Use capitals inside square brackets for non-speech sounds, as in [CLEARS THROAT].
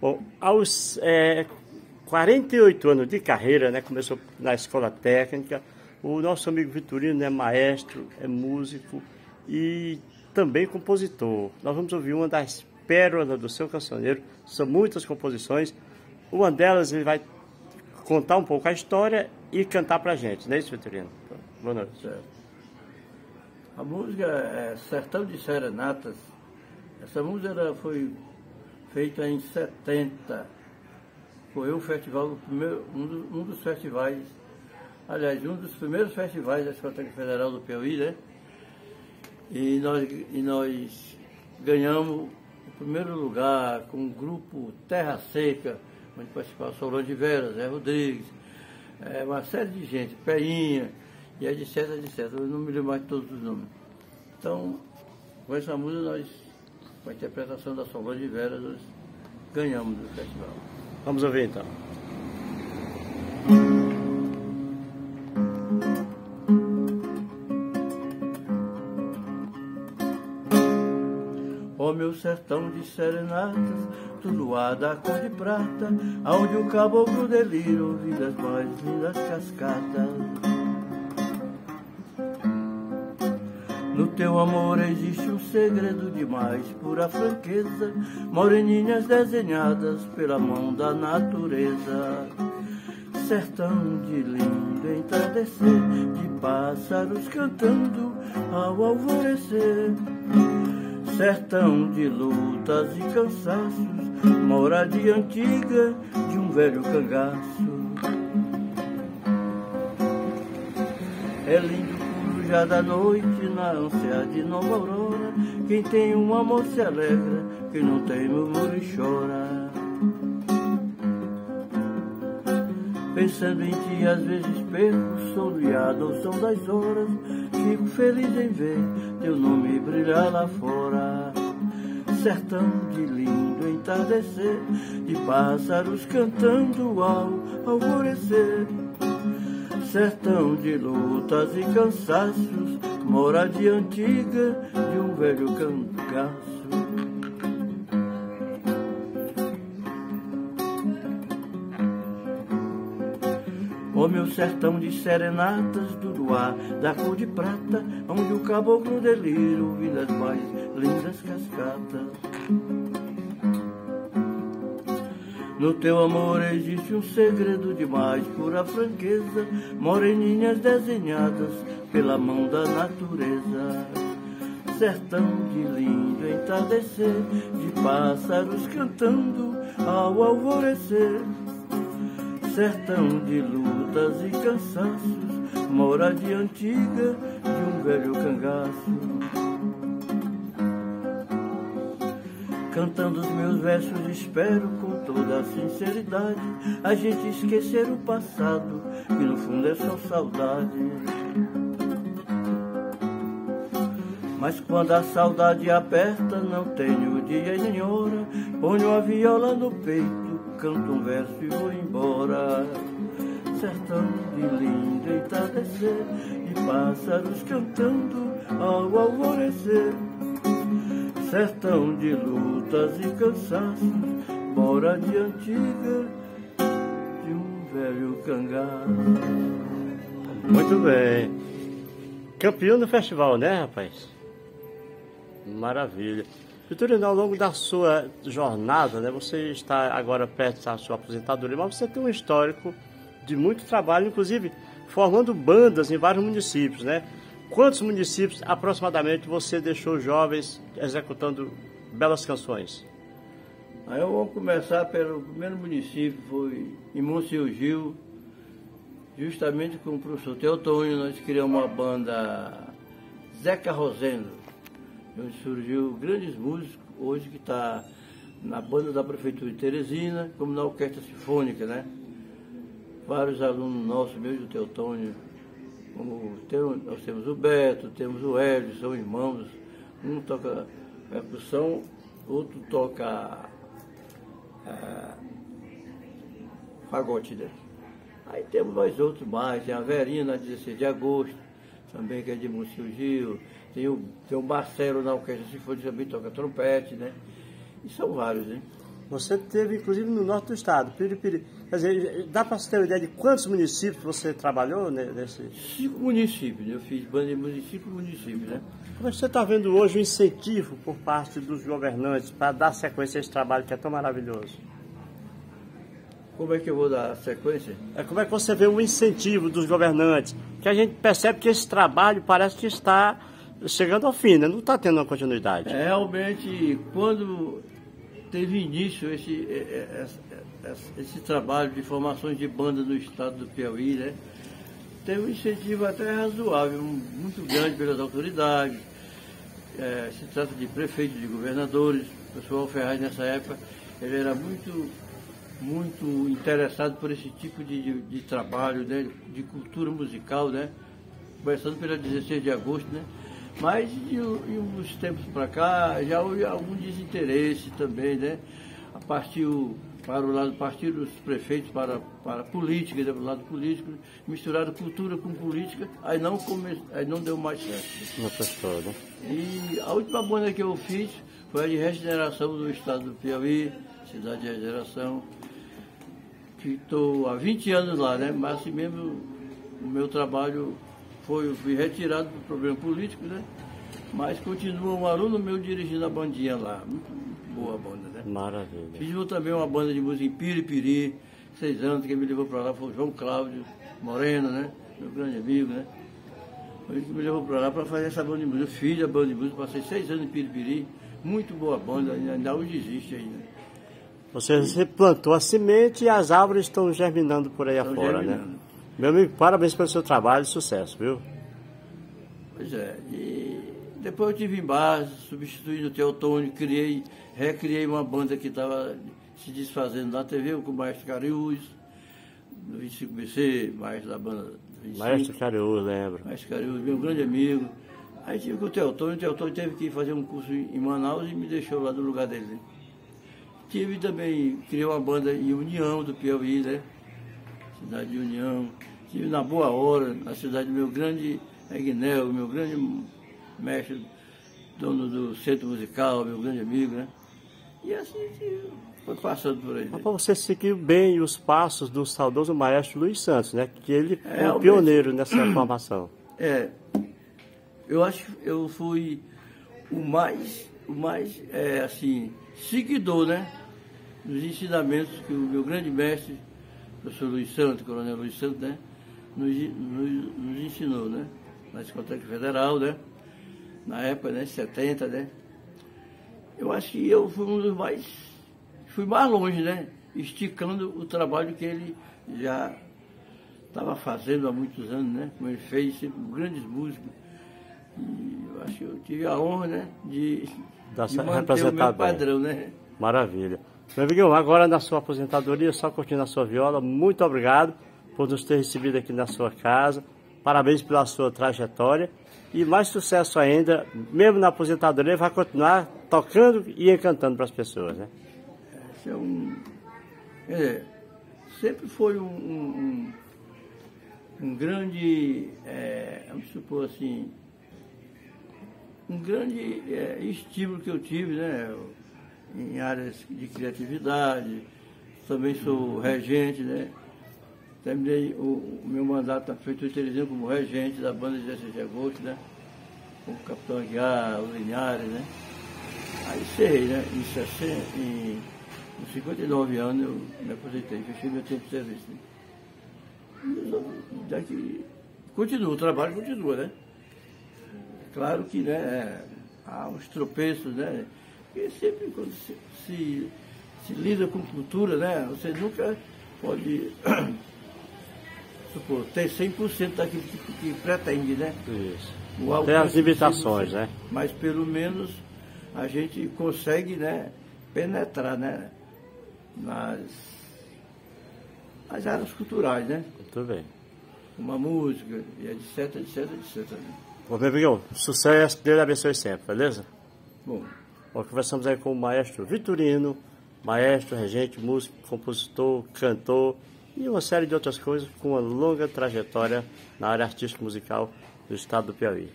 Bom, aos é, 48 anos de carreira, né, começou na escola técnica, o nosso amigo Vitorino é maestro, é músico e também compositor. Nós vamos ouvir uma das pérolas do seu cancioneiro, são muitas composições. Uma delas ele vai contar um pouco a história e cantar pra gente, não é isso, Vitorino? Boa noite. Certo. A música é Sertão de Serenatas. Essa música foi feita em 70. Foi um festival, primeiro, um, dos, festivais, aliás, um dos primeiros festivais da Escola Federal do Piauí, né? E nós, e nós ganhamos o primeiro lugar com o grupo Terra Seca, onde participava Solange Vera, Zé Rodrigues, é, uma série de gente, Peinha, e etc, etc. Eu não me lembro mais de todos os nomes. Então, com essa música, nós, com a interpretação da Solange Vera, nós ganhamos o festival. Vamos ouvir então. Ó oh, meu sertão de serenatas, do luar da cor de prata, onde o caboclo delira ouvindo as mais lindas cascatas. No teu amor existe um segredo demais, pura franqueza, moreninhas desenhadas pela mão da natureza. Sertão de lindo entardecer, de pássaros cantando ao alvorecer. Sertão de lutas e cansaços, moradia antiga de um velho cangaço. É lindo já da noite, na ânsia de nova aurora, quem tem um amor se alegra, quem não tem murmura e chora. Pensando em ti, às vezes perco, soleado ao som das horas, fico feliz em ver teu nome brilhar lá fora. Sertão de lindo entardecer, de pássaros cantando ao alvorecer sertão de lutas e cansaços, moradia antiga de um velho cangaço. O meu sertão de serenatas do luar, da cor de prata, onde o caboclo delira ouvindo mais lindas cascatas. No teu amor existe um segredo demais, pura franqueza, moreninhas desenhadas pela mão da natureza. Sertão de lindo entardecer, de pássaros cantando ao alvorecer. Sertão de lutas e cansaços, moradia antiga de um velho cangaço. Cantando os meus versos, espero com toda a sinceridade a gente esquecer o passado, que no fundo é só saudade. Mas quando a saudade aperta, não tenho dia nem hora, ponho a viola no peito, canto um verso e vou embora. Sertão de lindo entardecer, e pássaros cantando ao alvorecer sertão de lutas e cansaços, mora de antiga de um velho cangaço. Muito bem. Campeão do festival, né, rapaz? Maravilha. Vitorino, ao longo da sua jornada, né, você está agora perto da sua aposentadoria, mas você tem um histórico de muito trabalho, inclusive formando bandas em vários municípios, né? Quantos municípios aproximadamente você deixou jovens executando belas canções? Aí eu vou começar pelo primeiro município, foi em Monsenhor Gil, justamente com o professor Teotônio, nós criamos uma banda Zeca Rosendo, onde surgiu grandes músicos, hoje que está na banda da Prefeitura de Teresina, como na Orquestra Sinfônica, né? Vários alunos nossos, mesmo do Teotônio, como tem, nós temos o Beto, temos o Hélio, são irmãos, um toca percussão, outro toca é, fagote, né? Aí temos nós outros mais, tem a Verinha na 16 de agosto, também que é de Múcio Gil, tem o, tem o Marcelo na Orquestra Sinfônica também toca trompete, né? E são vários, né? Você teve, inclusive, no norte do estado, Piripiri. Quer dizer, dá para você ter uma ideia de quantos municípios você trabalhou nesse? Cinco municípios, né? eu fiz banda de municípios municípios, né? Como é que você está vendo hoje o incentivo por parte dos governantes para dar sequência a esse trabalho que é tão maravilhoso? Como é que eu vou dar sequência? É, como é que você vê o incentivo dos governantes? Que a gente percebe que esse trabalho parece que está chegando ao fim, né? não está tendo uma continuidade. É, realmente, quando teve início esse, esse, esse, esse, trabalho de formações de banda no estado do Piauí, né? teve um incentivo até razoável, muito grande pelas autoridades. É, se trata de prefeitos, de governadores. O pessoal Ferraz nessa época, ele era muito muito interessado por esse tipo de, de, de trabalho, né, de cultura musical, né, começando pela 16 de agosto, né, mas de, de uns tempos para cá já houve algum desinteresse também, né, a partir para o lado partir dos prefeitos para, para a política, né, para o lado político, misturaram cultura com política, aí não, come, aí não deu mais certo. Prestou, né? E a última banda que eu fiz foi a de regeneração do estado do Piauí, cidade de regeneração, que estou há 20 anos lá, né? Mas assim mesmo o meu trabalho foi, fui retirado do problema político, né? Mas continua um aluno meu dirigindo a bandinha lá. Muito, boa a banda, né? Maravilha. Fiz também uma banda de música em Piripiri, seis anos, quem me levou para lá foi o João Cláudio Moreno, né? Meu grande amigo, né? Ele que me levou para lá para fazer essa banda de música. Eu fiz a banda de música, passei seis anos em Piripiri, muito boa banda, ainda hoje existe ainda. Você, você plantou a semente e as árvores estão germinando por aí estão afora, né? germinando. né? Meu amigo, parabéns pelo seu trabalho e sucesso, viu? Pois é. E depois eu tive em base, substituindo o Teotônio, criei, recriei uma banda que estava se desfazendo na TV, com o Maestro Cariús, no 25BC, maestro da banda 25. Maestro Cariús, lembro. Maestro Cariús, meu grande amigo. Aí tive com o Teotônio, o Teotônio teve que fazer um curso em Manaus e me deixou lá no lugar dele. Né? Tive também, criei uma banda em União do Piauí, né? Cidade de União. Tive na Boa Hora, na cidade do meu grande Egnel, meu grande mestre, dono do centro musical, meu grande amigo, né? E assim foi passando por aí. Mas você seguiu bem os passos do saudoso maestro Luiz Santos, né? Que ele é, foi o pioneiro nessa [CLEARS THROAT] formação. É. Eu acho que eu fui o mais, o mais, é, assim, seguidor, né? nos ensinamentos que o meu grande mestre, professor Luiz Santos, coronel Luiz Santos, né, nos, nos, nos ensinou, né, na Técnica Federal, né, na época, né, 70, né. Eu acho que eu fui um dos mais, fui mais longe, né, esticando o trabalho que ele já estava fazendo há muitos anos, né, como ele fez, sempre grandes músicos. E eu acho que eu tive a honra, né, de, de manter o meu padrão, né. Maravilha. Meu amigão, agora na sua aposentadoria, só curtindo a sua viola, muito obrigado por nos ter recebido aqui na sua casa. Parabéns pela sua trajetória e mais sucesso ainda, mesmo na aposentadoria, vai continuar tocando e encantando para as pessoas, né? É um. É, sempre foi um, um, um grande, é, vamos supor assim, um grande é, estímulo que eu tive, né? Em áreas de criatividade, também sou regente, né? Terminei o, o meu mandato na Prefeitura de como regente da banda de 16 de agosto, né? Com o capitão Aguiar, o Linhares, né? Aí encerrei, né? Em, 60, em, em 59 anos eu me aposentei, fechei meu tempo de serviço. Né? E daqui, continua, o trabalho continua, né? Claro que, né, há uns tropeços, né? Porque sempre quando se, se, se lida com cultura, né, você nunca pode [COUGHS] supor, ter 100% daquilo que, que pretende, né? Isso. Tem as limitações, né? Mas pelo menos a gente consegue, né, penetrar, né, nas, nas áreas culturais, né? Muito bem. Uma música, e etc, etc, etc. Né? Ô, meu amigão, sucesso, Deus abençoe sempre, beleza? Bom. Nós conversamos aí com o maestro Vitorino, maestro, regente, músico, compositor, cantor e uma série de outras coisas com uma longa trajetória na área artística musical do estado do Piauí.